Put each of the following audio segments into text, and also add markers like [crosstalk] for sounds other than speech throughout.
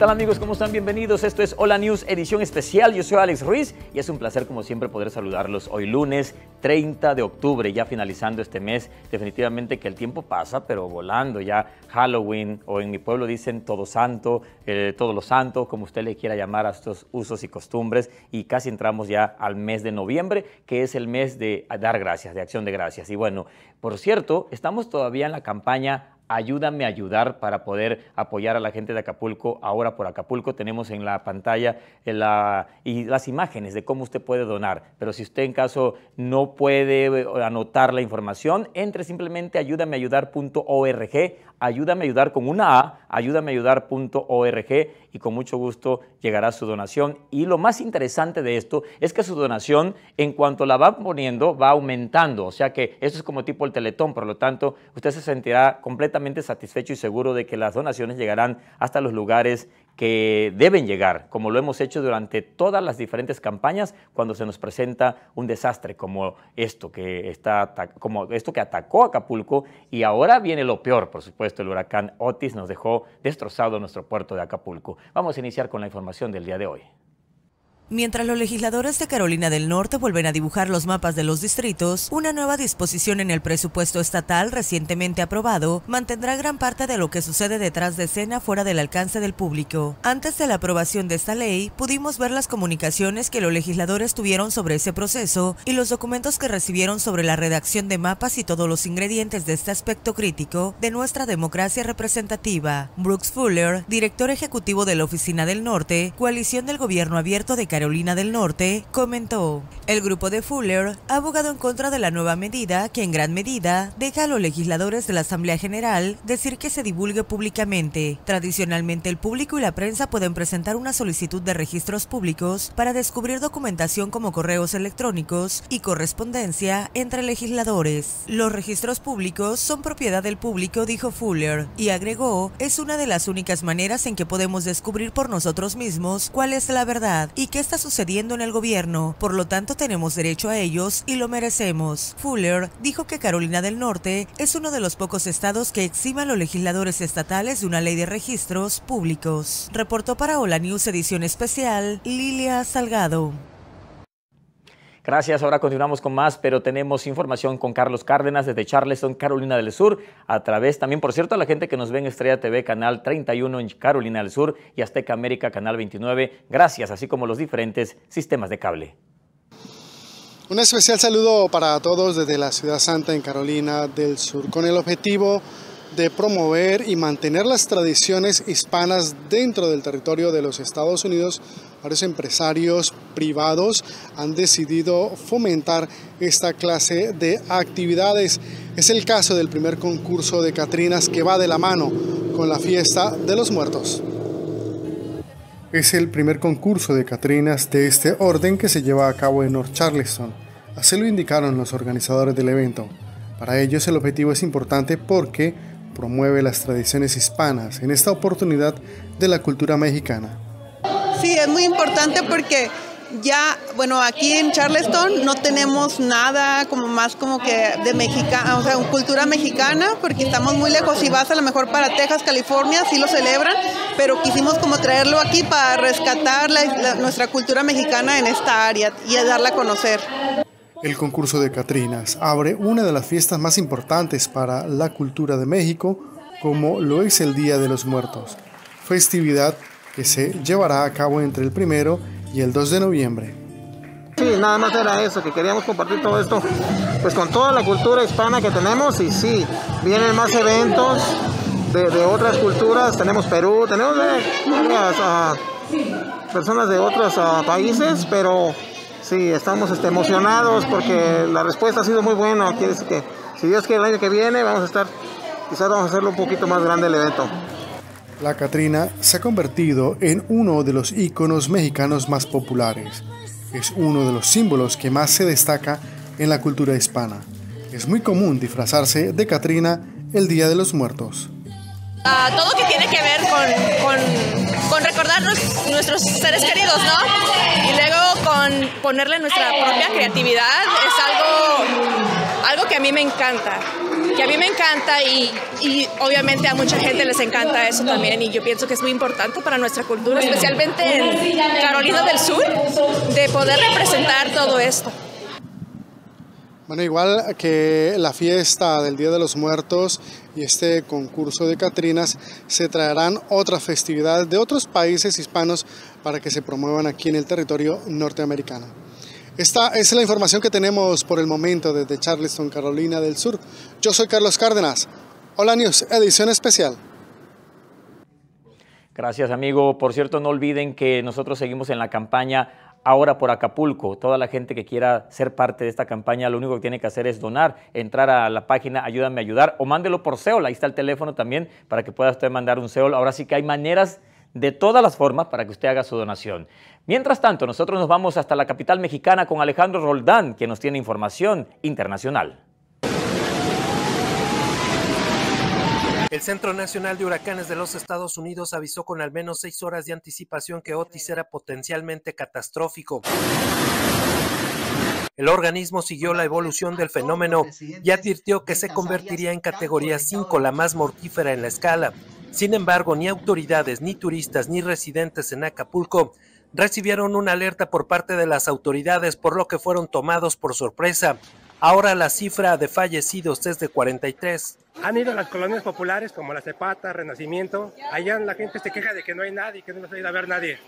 tal amigos? ¿Cómo están? Bienvenidos. Esto es Hola News, edición especial. Yo soy Alex Ruiz y es un placer como siempre poder saludarlos hoy lunes 30 de octubre, ya finalizando este mes. Definitivamente que el tiempo pasa, pero volando ya Halloween o en mi pueblo dicen Todo Santo, eh, Todos los Santos, como usted le quiera llamar a estos usos y costumbres. Y casi entramos ya al mes de noviembre, que es el mes de dar gracias, de acción de gracias. Y bueno, por cierto, estamos todavía en la campaña ayúdame a ayudar para poder apoyar a la gente de Acapulco. Ahora por Acapulco tenemos en la pantalla la, y las imágenes de cómo usted puede donar. Pero si usted en caso no puede eh, anotar la información, entre simplemente ayúdame a ayudar.org, ayúdame a ayudar con una A, ayúdame a ayudar.org y con mucho gusto llegará su donación. Y lo más interesante de esto es que su donación, en cuanto la va poniendo, va aumentando. O sea que esto es como tipo el teletón, por lo tanto, usted se sentirá completamente satisfecho y seguro de que las donaciones llegarán hasta los lugares que deben llegar, como lo hemos hecho durante todas las diferentes campañas cuando se nos presenta un desastre como esto que está como esto que atacó Acapulco y ahora viene lo peor, por supuesto, el huracán Otis nos dejó destrozado nuestro puerto de Acapulco. Vamos a iniciar con la información del día de hoy. Mientras los legisladores de Carolina del Norte vuelven a dibujar los mapas de los distritos, una nueva disposición en el presupuesto estatal recientemente aprobado mantendrá gran parte de lo que sucede detrás de escena fuera del alcance del público. Antes de la aprobación de esta ley, pudimos ver las comunicaciones que los legisladores tuvieron sobre ese proceso y los documentos que recibieron sobre la redacción de mapas y todos los ingredientes de este aspecto crítico de nuestra democracia representativa. Brooks Fuller, director ejecutivo de la Oficina del Norte, coalición del gobierno abierto de Carolina Carolina del Norte, comentó, el grupo de Fuller ha abogado en contra de la nueva medida que en gran medida deja a los legisladores de la Asamblea General decir que se divulgue públicamente. Tradicionalmente el público y la prensa pueden presentar una solicitud de registros públicos para descubrir documentación como correos electrónicos y correspondencia entre legisladores. Los registros públicos son propiedad del público, dijo Fuller, y agregó, es una de las únicas maneras en que podemos descubrir por nosotros mismos cuál es la verdad y qué está sucediendo en el gobierno, por lo tanto tenemos derecho a ellos y lo merecemos. Fuller dijo que Carolina del Norte es uno de los pocos estados que exima a los legisladores estatales de una ley de registros públicos. Reportó para Hola News edición especial Lilia Salgado. Gracias, ahora continuamos con más, pero tenemos información con Carlos Cárdenas desde Charleston, Carolina del Sur, a través también, por cierto, a la gente que nos ve en Estrella TV, Canal 31 en Carolina del Sur y Azteca América, Canal 29. Gracias, así como los diferentes sistemas de cable. Un especial saludo para todos desde la Ciudad Santa en Carolina del Sur, con el objetivo de promover y mantener las tradiciones hispanas dentro del territorio de los Estados Unidos, varios empresarios privados han decidido fomentar esta clase de actividades. Es el caso del primer concurso de Catrinas que va de la mano con la fiesta de los muertos. Es el primer concurso de Catrinas de este orden que se lleva a cabo en North Charleston. Así lo indicaron los organizadores del evento. Para ellos el objetivo es importante porque promueve las tradiciones hispanas, en esta oportunidad de la cultura mexicana. Sí, es muy importante porque ya, bueno, aquí en Charleston no tenemos nada como más como que de mexicana, o sea, cultura mexicana, porque estamos muy lejos. Si vas a lo mejor para Texas, California, sí lo celebran, pero quisimos como traerlo aquí para rescatar nuestra cultura mexicana en esta área y darla a conocer. El concurso de Catrinas abre una de las fiestas más importantes para la cultura de México, como lo es el Día de los Muertos, festividad que se llevará a cabo entre el primero y el 2 de noviembre. Sí, nada más era eso, que queríamos compartir todo esto, pues con toda la cultura hispana que tenemos y sí, vienen más eventos de, otras culturas, tenemos Perú, tenemos varias ah, personas de otros ah, países, pero Sí, estamos este, emocionados porque la respuesta ha sido muy buena. Quiere decir que si Dios quiere el año que viene vamos a estar, quizás vamos a hacerlo un poquito más grande el evento. La Catrina se ha convertido en uno de los íconos mexicanos más populares. Es uno de los símbolos que más se destaca en la cultura hispana. Es muy común disfrazarse de Catrina el Día de los Muertos. Ah, todo que tiene que ver con, con, recordar nuestros seres queridos, ¿no? Y luego con ponerle nuestra propia creatividad es algo, algo algo que a mí me encanta, que a mí me encanta y, y, obviamente a mucha gente les encanta eso también y yo pienso que es muy importante para nuestra cultura, especialmente en Carolina del Sur, de poder representar todo esto. Bueno, igual que la fiesta del Día de los Muertos y este concurso de Catrinas, se traerán otras festividades de otros países hispanos para que se promuevan aquí en el territorio norteamericano. Esta es la información que tenemos por el momento desde Charleston, Carolina del Sur. Yo soy Carlos Cárdenas. Hola News, edición especial. Gracias amigo. Por cierto, no olviden que nosotros seguimos en la campaña ahora por Acapulco. Toda la gente que quiera ser parte de esta campaña, lo único que tiene que hacer es donar, entrar a la página Ayúdame a ayudar o mándelo por SEOL. Ahí está el teléfono también para que pueda usted mandar un SEOL. Ahora sí que hay maneras de todas las formas para que usted haga su donación. Mientras tanto, nosotros nos vamos hasta la capital mexicana con Alejandro Roldán, que nos tiene información internacional. El Centro Nacional de Huracanes de los Estados Unidos avisó con al menos seis horas de anticipación que Otis era potencialmente catastrófico. El organismo siguió la evolución del fenómeno y advirtió que se convertiría en categoría 5, la más mortífera en la escala. Sin embargo, ni autoridades, ni turistas, ni residentes en Acapulco recibieron una alerta por parte de las autoridades, por lo que fueron tomados por sorpresa. Ahora la cifra de fallecidos es de 43. Han ido a las colonias populares como La Cepata, Renacimiento. Allá la gente se queja de que no hay nadie, que no se ha ido a ver nadie.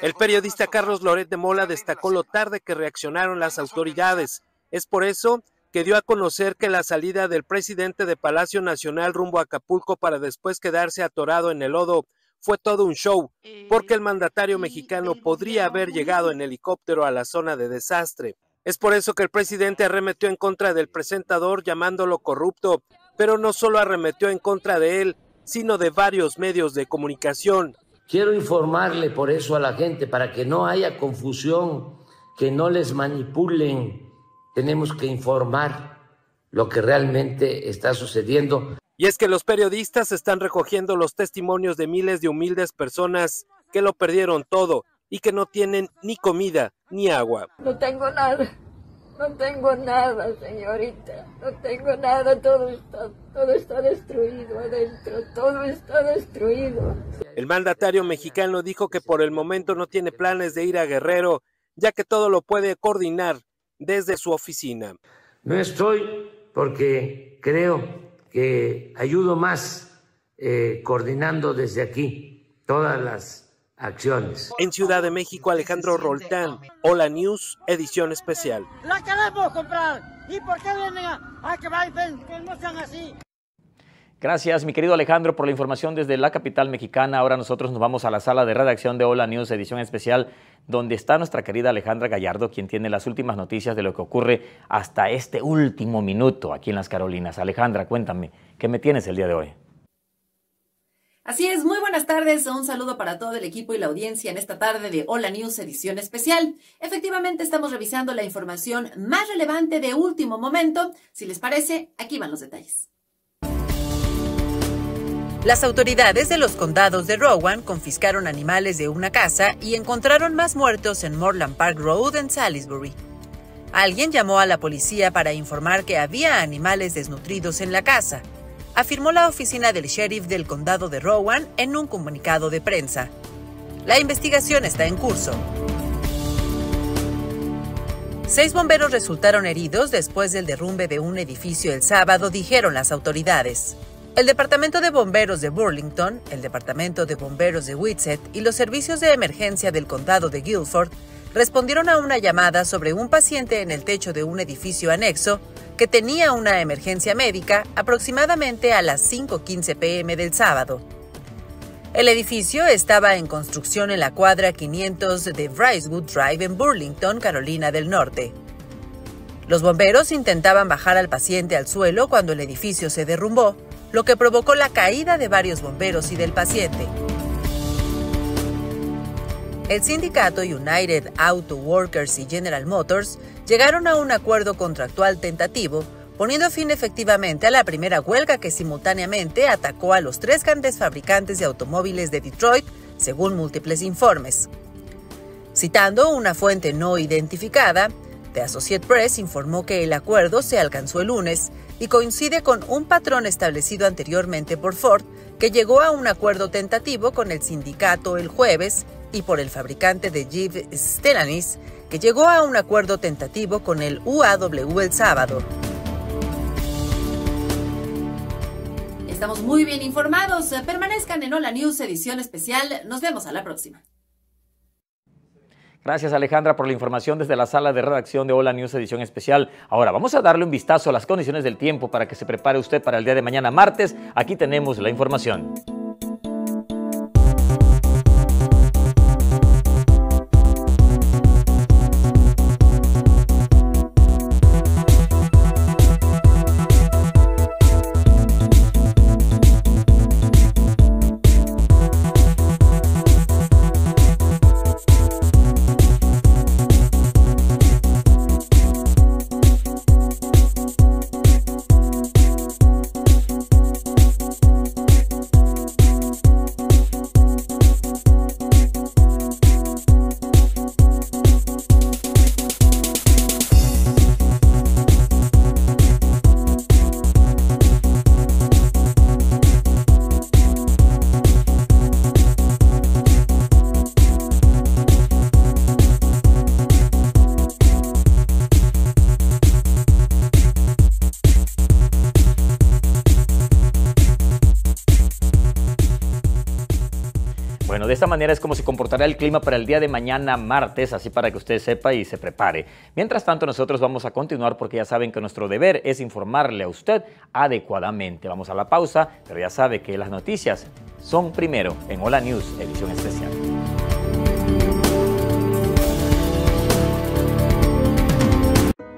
El periodista Carlos Loret de Mola destacó lo tarde que reaccionaron las autoridades. Es por eso que dio a conocer que la salida del presidente de Palacio Nacional rumbo a Acapulco para después quedarse atorado en el lodo fue todo un show, porque el mandatario mexicano podría haber llegado en helicóptero a la zona de desastre. Es por eso que el presidente arremetió en contra del presentador llamándolo corrupto, pero no solo arremetió en contra de él, sino de varios medios de comunicación. Quiero informarle por eso a la gente, para que no haya confusión, que no les manipulen. Tenemos que informar lo que realmente está sucediendo. Y es que los periodistas están recogiendo los testimonios de miles de humildes personas que lo perdieron todo y que no tienen ni comida ni agua. No tengo nada, no tengo nada, señorita, no tengo nada, todo está, todo está destruido adentro, todo está destruido. El mandatario mexicano dijo que por el momento no tiene planes de ir a Guerrero, ya que todo lo puede coordinar desde su oficina. No estoy porque creo que ayudo más eh, coordinando desde aquí todas las acciones. En Ciudad de México, Alejandro Roltán, Hola News, edición especial. La queremos comprar. ¿Y por qué vienen a, que vayan, que no sean así? Gracias, mi querido Alejandro, por la información desde la capital mexicana. Ahora nosotros nos vamos a la sala de redacción de Hola News, edición especial, donde está nuestra querida Alejandra Gallardo, quien tiene las últimas noticias de lo que ocurre hasta este último minuto aquí en las Carolinas. Alejandra, cuéntame, ¿qué me tienes el día de hoy? Así es, muy buenas tardes, un saludo para todo el equipo y la audiencia en esta tarde de Hola News edición especial. Efectivamente estamos revisando la información más relevante de último momento. Si les parece, aquí van los detalles. Las autoridades de los condados de Rowan confiscaron animales de una casa y encontraron más muertos en Morland Park Road en Salisbury. Alguien llamó a la policía para informar que había animales desnutridos en la casa, afirmó la oficina del sheriff del condado de Rowan en un comunicado de prensa. La investigación está en curso. Seis bomberos resultaron heridos después del derrumbe de un edificio el sábado, dijeron las autoridades. El Departamento de Bomberos de Burlington, el Departamento de Bomberos de Whitsett y los servicios de emergencia del condado de Guilford respondieron a una llamada sobre un paciente en el techo de un edificio anexo que tenía una emergencia médica aproximadamente a las 5.15 pm del sábado. El edificio estaba en construcción en la cuadra 500 de Brycewood Drive en Burlington, Carolina del Norte. Los bomberos intentaban bajar al paciente al suelo cuando el edificio se derrumbó, lo que provocó la caída de varios bomberos y del paciente. El sindicato United Auto Workers y General Motors llegaron a un acuerdo contractual tentativo, poniendo fin efectivamente a la primera huelga que simultáneamente atacó a los tres grandes fabricantes de automóviles de Detroit, según múltiples informes. Citando una fuente no identificada, The Associate Press informó que el acuerdo se alcanzó el lunes y coincide con un patrón establecido anteriormente por Ford, que llegó a un acuerdo tentativo con el sindicato el jueves, y por el fabricante de Jeep Stellantis, que llegó a un acuerdo tentativo con el UAW el sábado. Estamos muy bien informados. Permanezcan en Hola News, edición especial. Nos vemos a la próxima. Gracias Alejandra por la información desde la sala de redacción de Hola News edición especial. Ahora vamos a darle un vistazo a las condiciones del tiempo para que se prepare usted para el día de mañana martes. Aquí tenemos la información. Manera es como se comportará el clima para el día de mañana martes, así para que usted sepa y se prepare. Mientras tanto, nosotros vamos a continuar porque ya saben que nuestro deber es informarle a usted adecuadamente. Vamos a la pausa, pero ya sabe que las noticias son primero en Hola News, edición especial.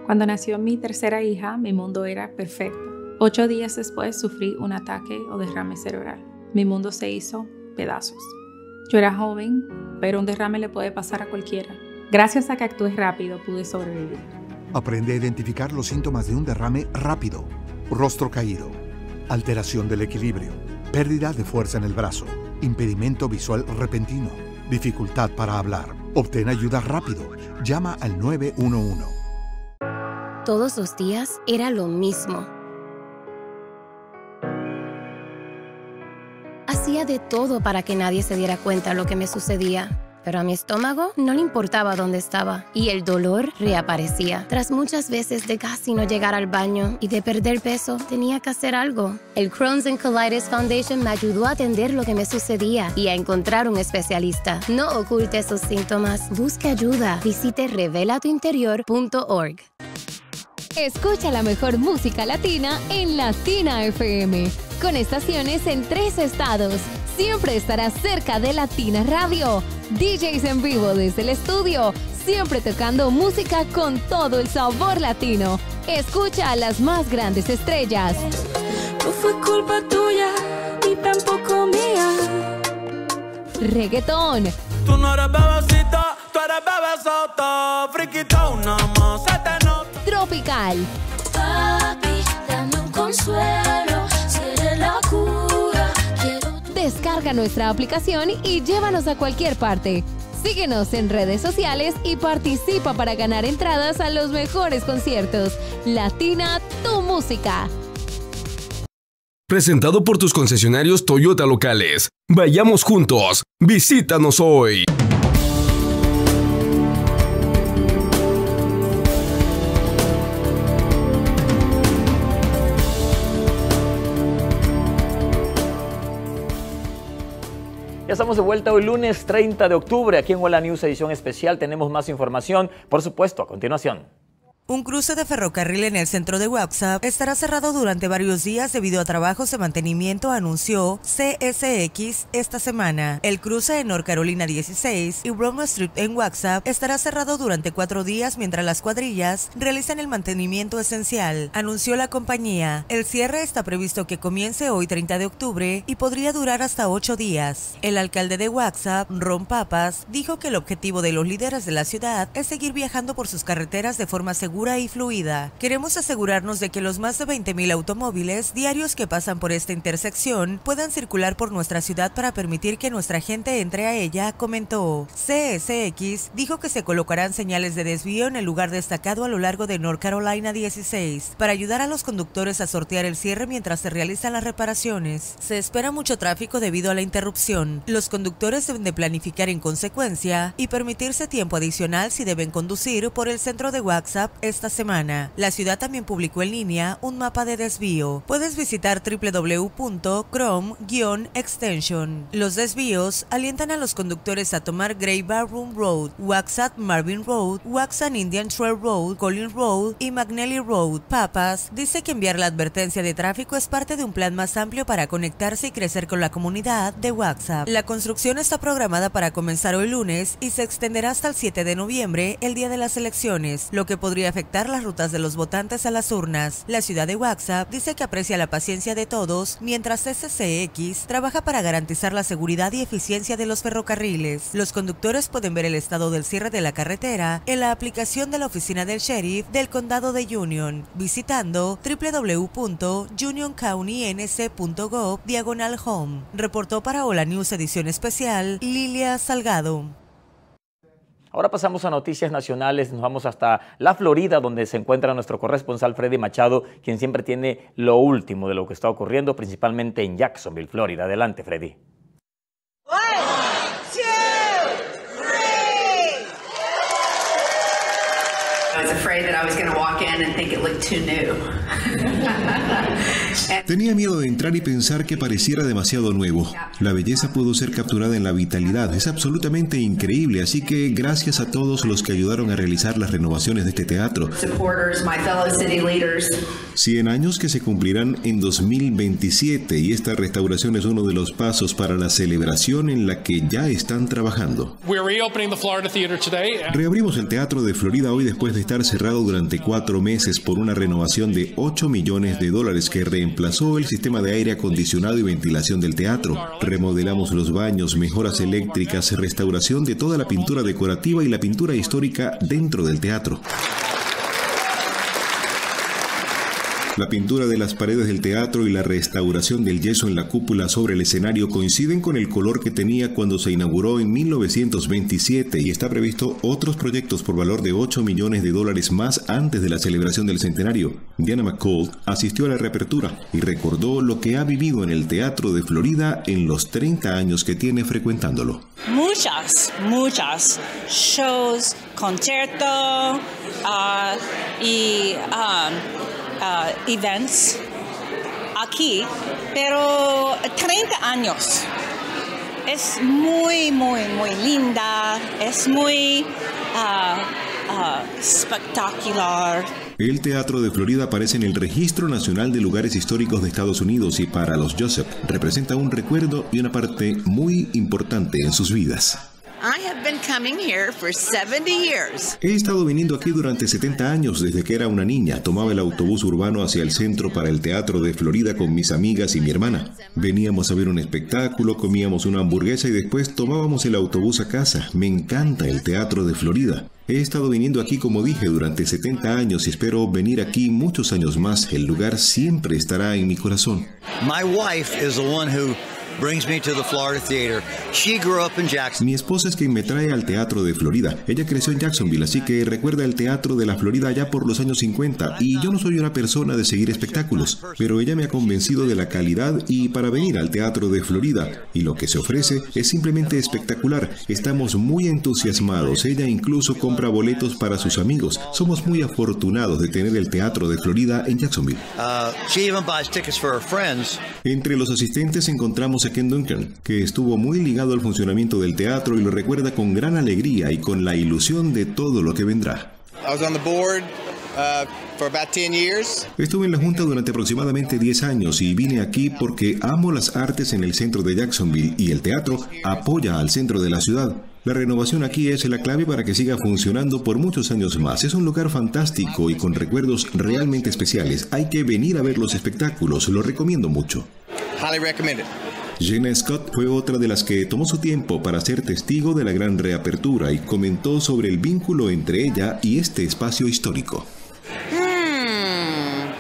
Cuando nació mi tercera hija, mi mundo era perfecto. Ocho días después sufrí un ataque o derrame cerebral. Mi mundo se hizo pedazos. Yo era joven, pero un derrame le puede pasar a cualquiera. Gracias a que actué rápido pude sobrevivir. Aprende a identificar los síntomas de un derrame rápido. Rostro caído, alteración del equilibrio, pérdida de fuerza en el brazo, impedimento visual repentino, dificultad para hablar. Obtén ayuda rápido. Llama al 911. Todos los días era lo mismo Hacía de todo para que nadie se diera cuenta lo que me sucedía. Pero a mi estómago no le importaba dónde estaba y el dolor reaparecía. Tras muchas veces de casi no llegar al baño y de perder peso, tenía que hacer algo. El Crohn's and Colitis Foundation me ayudó a atender lo que me sucedía y a encontrar un especialista. No oculte sus síntomas, busque ayuda. Visite revelatuinterior.org. Escucha la mejor música latina en Latina FM con estaciones en tres estados. Siempre estarás cerca de Latina Radio. DJs en vivo desde el estudio, siempre tocando música con todo el sabor latino. Escucha a las más grandes estrellas. No fue culpa tuya, ni tampoco mía. Reggaetón. Tú no eres bebecita, tú eres más Tropical. Papi, dame un consuelo Descarga nuestra aplicación y llévanos a cualquier parte. Síguenos en redes sociales y participa para ganar entradas a los mejores conciertos. Latina, tu música. Presentado por tus concesionarios Toyota locales. Vayamos juntos. Visítanos hoy. Ya estamos de vuelta hoy lunes 30 de octubre aquí en Hola News edición especial. Tenemos más información, por supuesto, a continuación. Un cruce de ferrocarril en el centro de WhatsApp estará cerrado durante varios días debido a trabajos de mantenimiento, anunció CSX esta semana. El cruce en North Carolina 16 y Broadway Street en WhatsApp estará cerrado durante cuatro días mientras las cuadrillas realizan el mantenimiento esencial, anunció la compañía. El cierre está previsto que comience hoy 30 de octubre y podría durar hasta ocho días. El alcalde de WhatsApp, Ron Papas, dijo que el objetivo de los líderes de la ciudad es seguir viajando por sus carreteras de forma segura segura y fluida. Queremos asegurarnos de que los más de 20.000 automóviles diarios que pasan por esta intersección puedan circular por nuestra ciudad para permitir que nuestra gente entre a ella, comentó. CSX dijo que se colocarán señales de desvío en el lugar destacado a lo largo de North Carolina 16 para ayudar a los conductores a sortear el cierre mientras se realizan las reparaciones. Se espera mucho tráfico debido a la interrupción. Los conductores deben de planificar en consecuencia y permitirse tiempo adicional si deben conducir por el centro de WhatsApp esta semana. La ciudad también publicó en línea un mapa de desvío. Puedes visitar www.chrome-extension. Los desvíos alientan a los conductores a tomar Grey Barroom Road, Waxat Marvin Road, Waxan Indian Trail Road, Collins Road y McNally Road. Papas dice que enviar la advertencia de tráfico es parte de un plan más amplio para conectarse y crecer con la comunidad de WhatsApp. La construcción está programada para comenzar hoy lunes y se extenderá hasta el 7 de noviembre, el día de las elecciones, lo que podría afectar las rutas de los votantes a las urnas. La ciudad de WhatsApp dice que aprecia la paciencia de todos, mientras SCX trabaja para garantizar la seguridad y eficiencia de los ferrocarriles. Los conductores pueden ver el estado del cierre de la carretera en la aplicación de la oficina del sheriff del condado de Union, visitando www.unioncountync.gov diagonal home. Reportó para Hola News edición especial Lilia Salgado. Ahora pasamos a noticias nacionales, nos vamos hasta la Florida, donde se encuentra nuestro corresponsal Freddy Machado, quien siempre tiene lo último de lo que está ocurriendo, principalmente en Jacksonville, Florida. Adelante, Freddy. I was afraid that I was going to walk in and think it looked too new. [laughs] Tenía miedo de entrar y pensar que pareciera demasiado nuevo. La belleza pudo ser capturada en la vitalidad. Es absolutamente increíble. Así que gracias a todos los que ayudaron a realizar las renovaciones de este teatro. Supporters, my fellow city leaders. 100 años que se cumplirán en 2027 y esta restauración es uno de los pasos para la celebración en la que ya están trabajando. We're reopening the Florida Theater today. Reabrimos el Teatro de Florida hoy después de estar cerrado durante cuatro meses por una renovación de 8 millones de dólares que reemplazó el sistema de aire acondicionado y ventilación del teatro. Remodelamos los baños, mejoras eléctricas, restauración de toda la pintura decorativa y la pintura histórica dentro del teatro. La pintura de las paredes del teatro y la restauración del yeso en la cúpula sobre el escenario coinciden con el color que tenía cuando se inauguró en 1927 y está previsto otros proyectos por valor de 8 millones de dólares más antes de la celebración del centenario. Diana McCall asistió a la reapertura y recordó lo que ha vivido en el Teatro de Florida en los 30 años que tiene frecuentándolo. Muchas, muchas shows, concierto ah, y um, ah, events aquí, pero 30 años. Es muy, muy, muy linda, es muy ah, ah, espectacular. El Teatro de Florida aparece en el Registro Nacional de Lugares Históricos de Estados Unidos y para los Joseph representa un recuerdo y una parte muy importante en sus vidas. I have been coming here for 70 years. He estado viniendo aquí durante 70 años desde que era una niña. Tomaba el autobús urbano hacia el centro para el Teatro de Florida con mis amigas y mi hermana. Veníamos a ver un espectáculo, comíamos una hamburguesa y después tomábamos el autobús a casa. Me encanta el Teatro de Florida. He estado viniendo aquí, como dije, durante 70 años y espero venir aquí muchos años más. El lugar siempre estará en mi corazón. My wife is the one who brings me to the Florida Theater. She grew up in Jackson. Mi esposa es quien me trae al Teatro de Florida. Ella creció en Jacksonville, así que recuerda el Teatro de la Florida allá por los años 50. Y yo no soy una persona de seguir espectáculos, pero ella me ha convencido de la calidad y para venir al Teatro de Florida. Y lo que se ofrece es simplemente espectacular. Estamos muy entusiasmados. Ella incluso compra boletos para sus amigos. Somos muy afortunados de tener el Teatro de Florida en Jacksonville. Uh, she even buys tickets for her friends. Entre los asistentes encontramos Ken Duncan, que estuvo muy ligado al funcionamiento del teatro y lo recuerda con gran alegría y con la ilusión de todo lo que vendrá. I was on the board uh, for about 10 years. Estuve en la Junta durante aproximadamente 10 años y vine aquí porque amo las artes en el centro de Jacksonville y el teatro apoya al centro de la ciudad. La renovación aquí es la clave para que siga funcionando por muchos años más. Es un lugar fantástico y con recuerdos realmente especiales. Hay que venir a ver los espectáculos, lo recomiendo mucho. Gina Scott fue otra de las que tomó su tiempo para ser testigo de la gran reapertura y comentó sobre el vínculo entre ella y este espacio histórico. Hmm.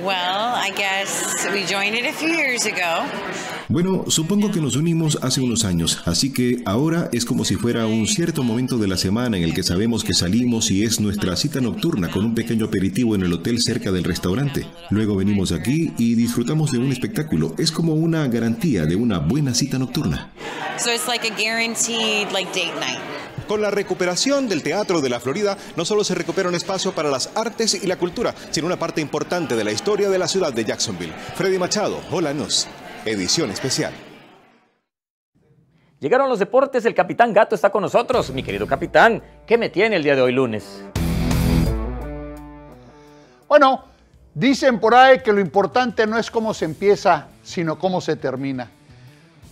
Well, I guess we joined it a few years ago. Bueno, supongo que nos unimos hace unos años, así que ahora es como si fuera un cierto momento de la semana en el que sabemos que salimos y es nuestra cita nocturna con un pequeño aperitivo en el hotel cerca del restaurante. Luego venimos aquí y disfrutamos de un espectáculo. Es como una garantía de una buena cita nocturna. So it's like a guaranteed like date night. Con la recuperación del Teatro de la Florida, no solo se recupera un espacio para las artes y la cultura, sino una parte importante de la historia de la ciudad de Jacksonville. Freddy Machado, Hola News, edición especial. Llegaron los deportes, el capitán Gato está con nosotros. Mi querido capitán, ¿qué me tiene el día de hoy lunes? Bueno, dicen por ahí que lo importante no es cómo se empieza, sino cómo se termina.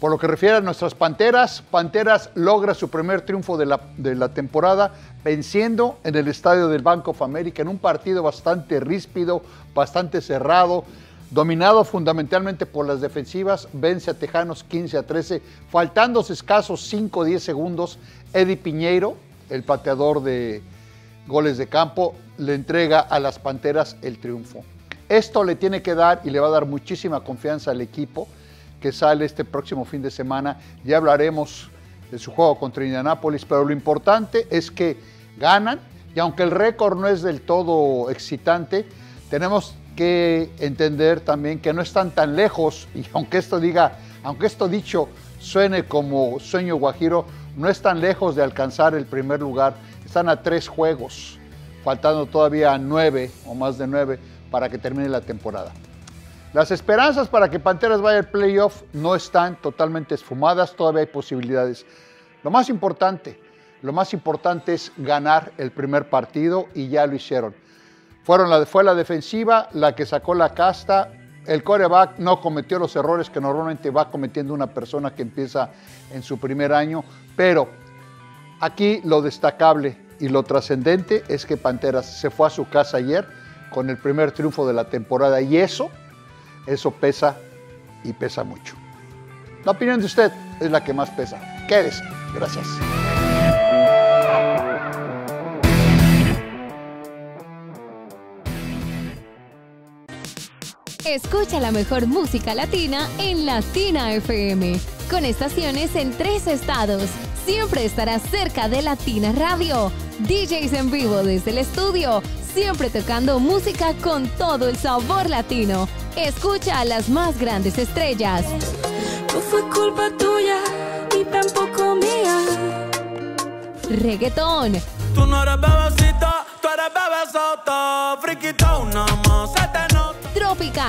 Por lo que refiere a nuestras Panteras, Panteras logra su primer triunfo de la, de la, temporada venciendo en el estadio del Bank of America en un partido bastante ríspido, bastante cerrado, dominado fundamentalmente por las defensivas, vence a Tejanos 15 a 13, faltándose escasos 5 o 10 segundos, Eddie Piñeiro, el pateador de goles de campo, le entrega a las Panteras el triunfo. Esto le tiene que dar y le va a dar muchísima confianza al equipo que sale este próximo fin de semana. Ya hablaremos de su juego contra Indianápolis, pero lo importante es que ganan y aunque el récord no es del todo excitante, tenemos que entender también que no están tan lejos y aunque esto diga, aunque esto dicho suene como sueño guajiro, no están lejos de alcanzar el primer lugar. Están a tres juegos, faltando todavía nueve o más de nueve para que termine la temporada. Las esperanzas para que Panteras vaya al playoff no están totalmente esfumadas, todavía hay posibilidades. Lo más importante, lo más importante es ganar el primer partido y ya lo hicieron. Fueron la, fue la defensiva la que sacó la casta. El coreback no cometió los errores que normalmente va cometiendo una persona que empieza en su primer año, pero aquí lo destacable y lo trascendente es que Panteras se fue a su casa ayer con el primer triunfo de la temporada y eso eso pesa y pesa mucho. La opinión de usted es la que más pesa. Quédese. Gracias. Escucha la mejor música latina en Latina FM, con estaciones en tres estados. Siempre estarás cerca de Latina Radio. DJs en vivo desde el estudio, siempre tocando música con todo el sabor latino. Escucha a las más grandes estrellas. No fue culpa tuya ni tampoco mía. Reggaetón. Tú no eres bebecita,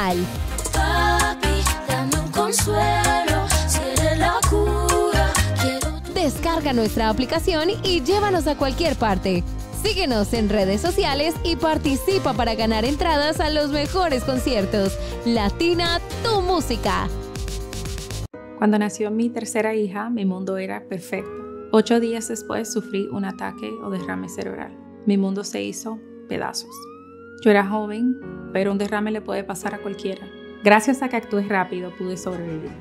Tropical. Papi, dame un consuelo. Si eres la cura, quiero Descarga nuestra aplicación y llévanos a cualquier parte. Síguenos en redes sociales y participa para ganar entradas a los mejores conciertos. Latina, tu música. Cuando nació mi tercera hija, mi mundo era perfecto. Ocho días después sufrí un ataque o derrame cerebral. Mi mundo se hizo pedazos. Yo era joven, pero un derrame le puede pasar a cualquiera. Gracias a que actué rápido, pude sobrevivir.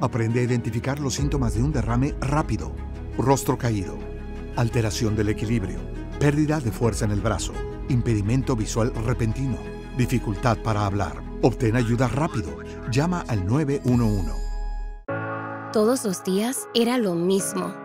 Aprende a identificar los síntomas de un derrame rápido. Rostro caído, alteración del equilibrio, pérdida de fuerza en el brazo, impedimento visual repentino, dificultad para hablar. Obtén ayuda rápido. Llama al 911. Todos los días era lo mismo.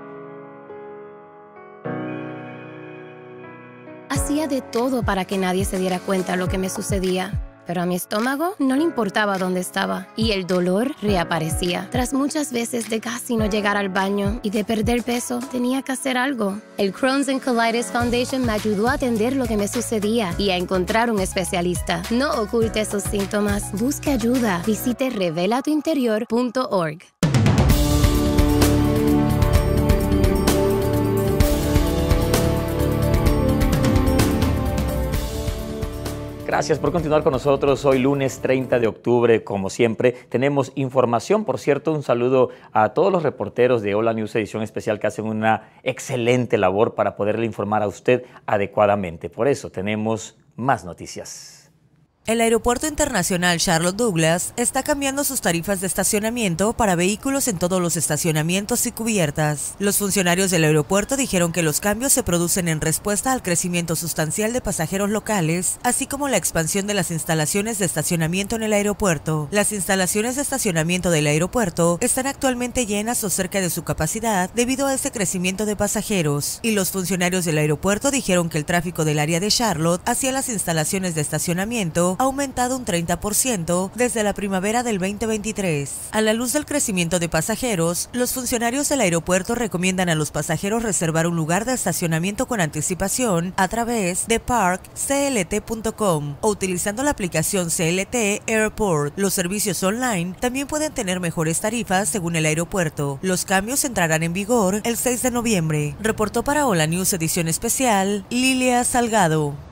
Hacía de todo para que nadie se diera cuenta lo que me sucedía. Pero a mi estómago no le importaba dónde estaba y el dolor reaparecía. Tras muchas veces de casi no llegar al baño y de perder peso, tenía que hacer algo. El Crohn's and Colitis Foundation me ayudó a atender lo que me sucedía y a encontrar un especialista. No oculte esos síntomas, busque ayuda. Visite revelatuinterior.org. Gracias por continuar con nosotros. Hoy lunes 30 de octubre, como siempre, tenemos información. Por cierto, un saludo a todos los reporteros de Hola News Edición Especial que hacen una excelente labor para poderle informar a usted adecuadamente. Por eso tenemos más noticias. El Aeropuerto Internacional Charlotte Douglas está cambiando sus tarifas de estacionamiento para vehículos en todos los estacionamientos y cubiertas. Los funcionarios del aeropuerto dijeron que los cambios se producen en respuesta al crecimiento sustancial de pasajeros locales, así como la expansión de las instalaciones de estacionamiento en el aeropuerto. Las instalaciones de estacionamiento del aeropuerto están actualmente llenas o cerca de su capacidad debido a ese crecimiento de pasajeros, y los funcionarios del aeropuerto dijeron que el tráfico del área de Charlotte hacia las instalaciones de estacionamiento ha aumentado un 30% desde la primavera del 2023. A la luz del crecimiento de pasajeros, los funcionarios del aeropuerto recomiendan a los pasajeros reservar un lugar de estacionamiento con anticipación a través de parkclt.com o utilizando la aplicación CLT Airport. Los servicios online también pueden tener mejores tarifas según el aeropuerto. Los cambios entrarán en vigor el 6 de noviembre. Reportó para Hola News edición especial Lilia Salgado.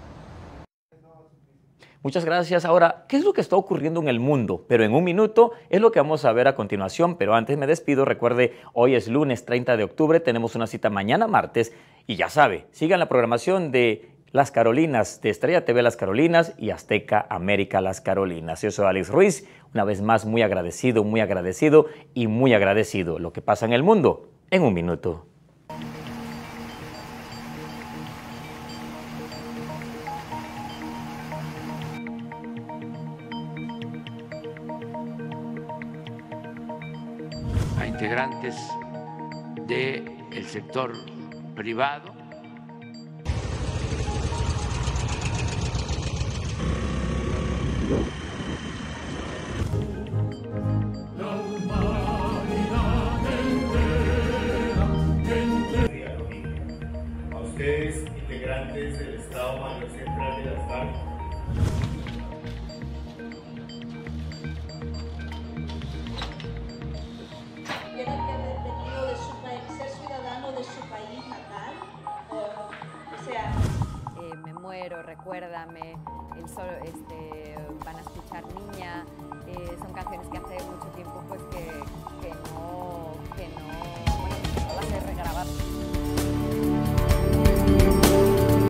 Muchas gracias. Ahora, ¿qué es lo que está ocurriendo en el mundo? Pero en un minuto es lo que vamos a ver a continuación. Pero antes me despido. Recuerde, hoy es lunes 30 de octubre. Tenemos una cita mañana martes. Y ya sabe, sigan la programación de Las Carolinas, de Estrella TV Las Carolinas y Azteca América Las Carolinas. Yo soy Alex Ruiz. Una vez más, muy agradecido, muy agradecido y muy agradecido. Lo que pasa en el mundo en un minuto. Integrantes del sector privado. Ustedes, integrantes del Estado Mayor Central de las recuérdame, el sol, este, van a escuchar niña, eh, son canciones que hace mucho tiempo pues que, que no, que no, bueno, no las he regrabado.